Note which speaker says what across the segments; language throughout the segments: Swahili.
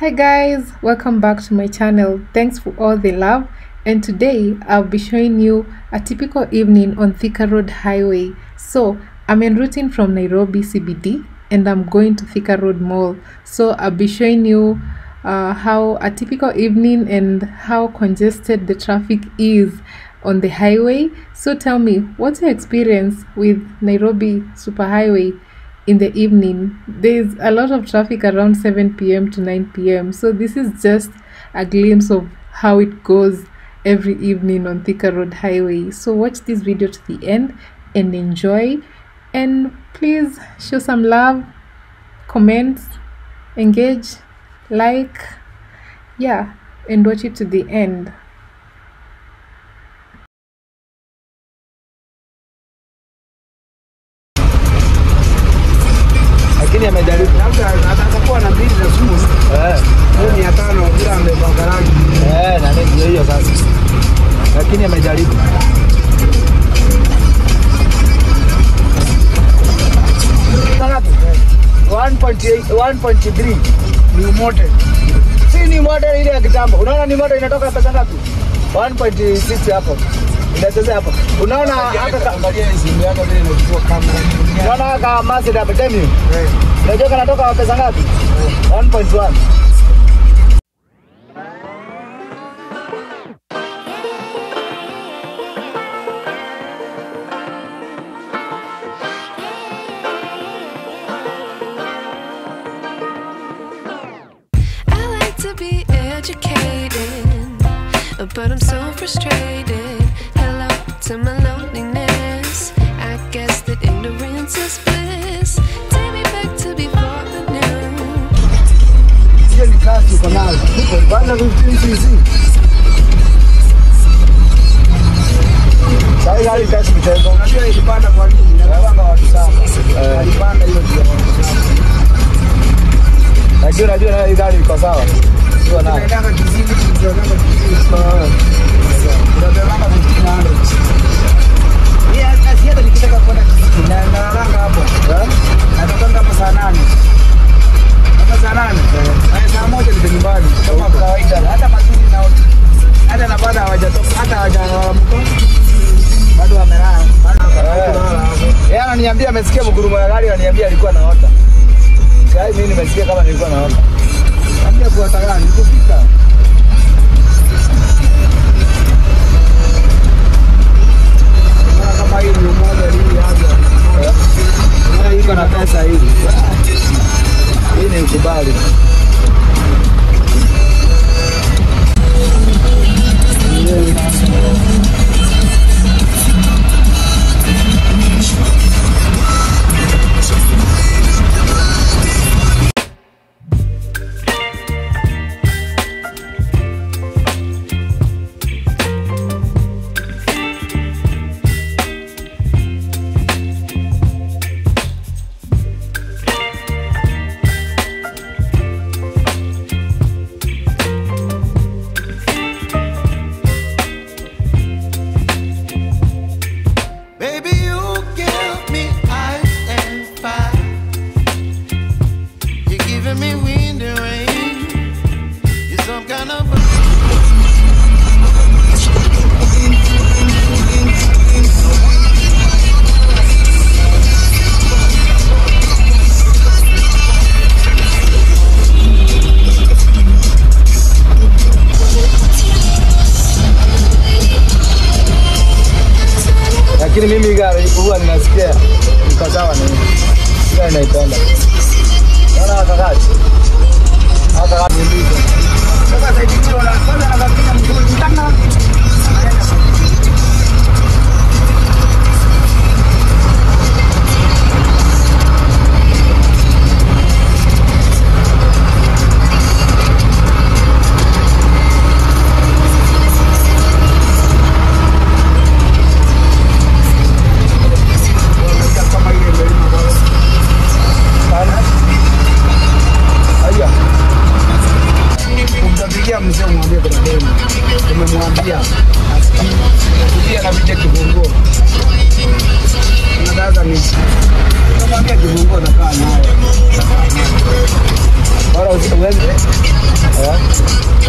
Speaker 1: Hi guys, welcome back to my channel. Thanks for all the love. And today I'll be showing you a typical evening on Thika Road Highway. So I'm en routing from Nairobi CBD and I'm going to Thika Road Mall. So I'll be showing you uh, how a typical evening and how congested the traffic is on the highway. So tell me, what's your experience with Nairobi Superhighway? In the evening. There's a lot of traffic around 7 p.m to 9 p.m so this is just a glimpse of how it goes every evening on Thika Road Highway. So watch this video to the end and enjoy. And please show some love comment, engage like yeah and watch it to the end
Speaker 2: 1.3 ni motor,
Speaker 3: si ni model ile ya kitambo. Unaona ni model inatoka pesa ngapi? 1.6 hapo inachezea hapo. Unaona hata
Speaker 2: angalia simu yako ile inachukua kamera.
Speaker 3: unaona kama Mazda Demio
Speaker 2: Eh,
Speaker 3: unajua kanatoka pesa ngapi? 1.1
Speaker 2: nayo.
Speaker 3: kwanza 15 cc. Sasa gari kasi mchezo.
Speaker 2: Unajua ilipanda kwa nini? Inapanga watu saba.
Speaker 3: Eh.
Speaker 2: Alipanda hiyo ndio.
Speaker 3: Lakini unajua na gari iko sawa. Sio nayo.
Speaker 2: Tunaendanga kiziwi, tunaendanga kiziwi. Tunabebanga Ambia kwa nikufika. Unaona kama hii pesa hii.
Speaker 3: Hii ni ukubali.
Speaker 4: Baby,
Speaker 2: Tumemwambia asikii. Kutia na vije kifunguo. Na ni Namwambia kifunguo nakaa naye Bora usi- Eh.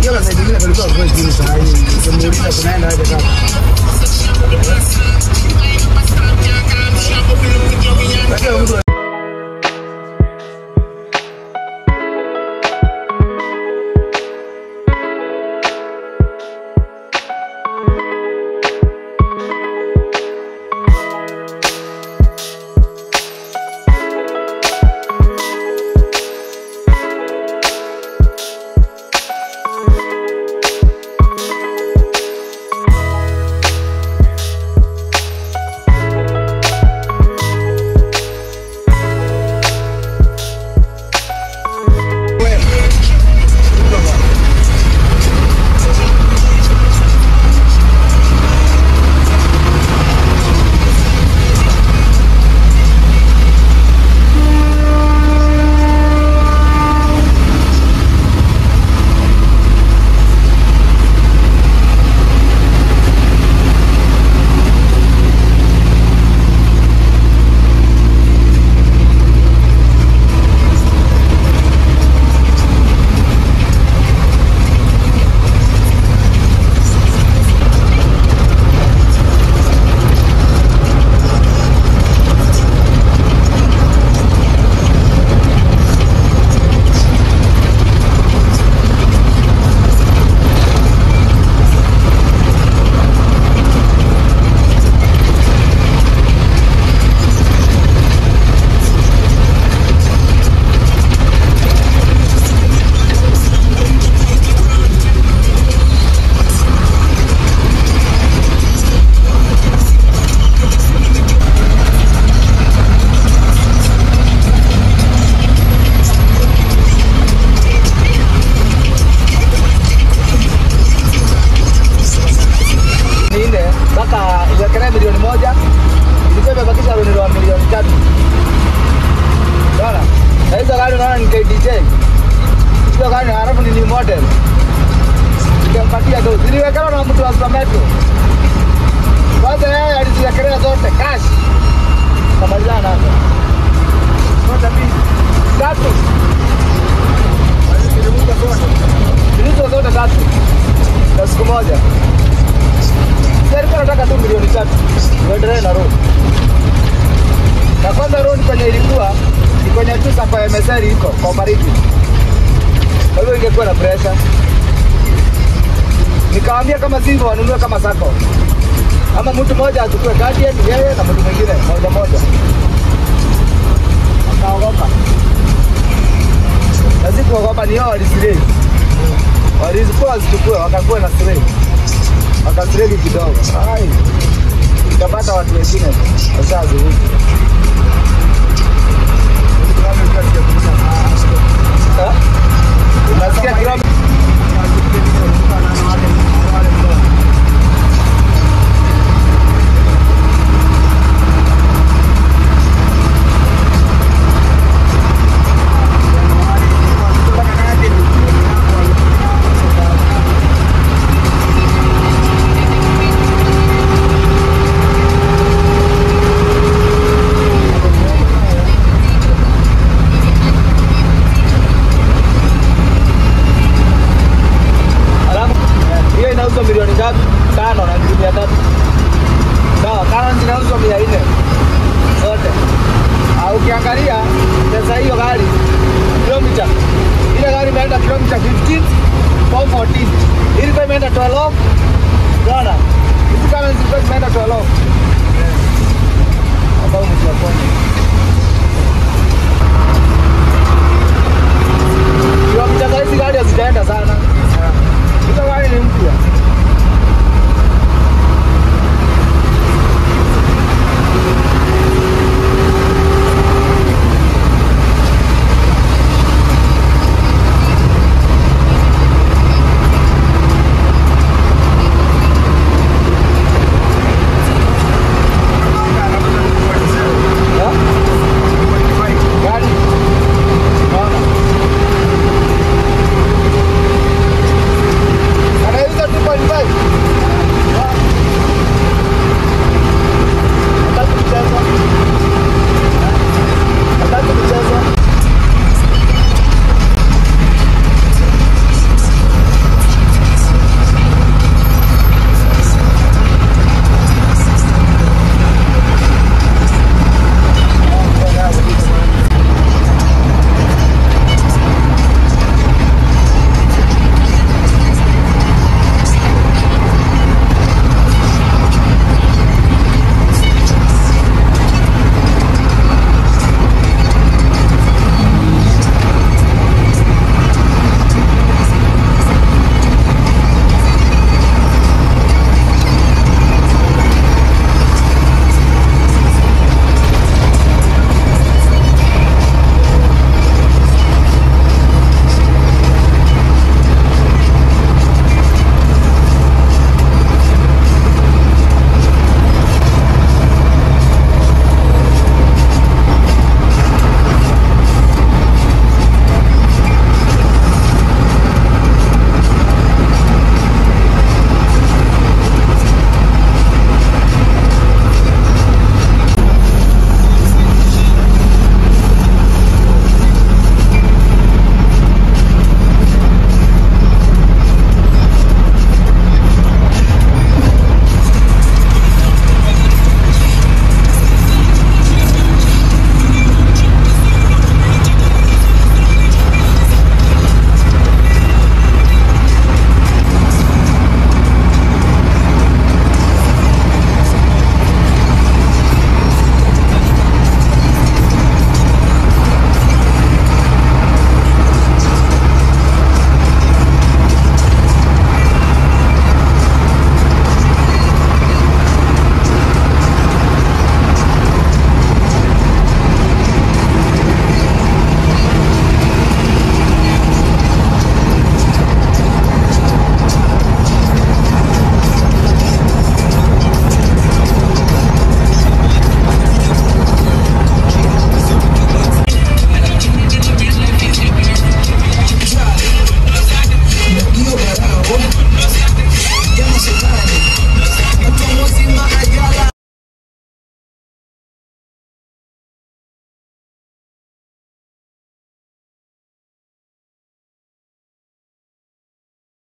Speaker 2: Hiyo saidia kulikuwa kwa chini saa hii. Ukimuuliza kunaenda aje kaka. Lakini mtu na hizo gari ni KDJ hizo gari halafu ni model. Nikampatia tu. Ziliwekelewa na mtu wa Sameto kwanza yeye aliziwekelea zote cash kamalizana nazo zote mbili MSL iko cooperative. Kwa hivyo ingekuwa na pressure. Nikawaambia kama Simba wanunue kama sako. Ama mtu mmoja achukue guardian yeye na mtu mwingine moja moja. Akaogopa. Na si kuogopa ni hao walisirei. Walizikuwa wazichukue wakakuwa na sirei wakasirei kidogo. Ai, ikapata watu wengine washazurudi. Kur'an özel yapacağım. 14. Ilikuwa imeenda 12. Bwana. Hizi kama zilikuwa zimeenda 12. Ambao mtakonya. Kwa mtaka hizi gari hazitaenda sana. Hizo. Thank you.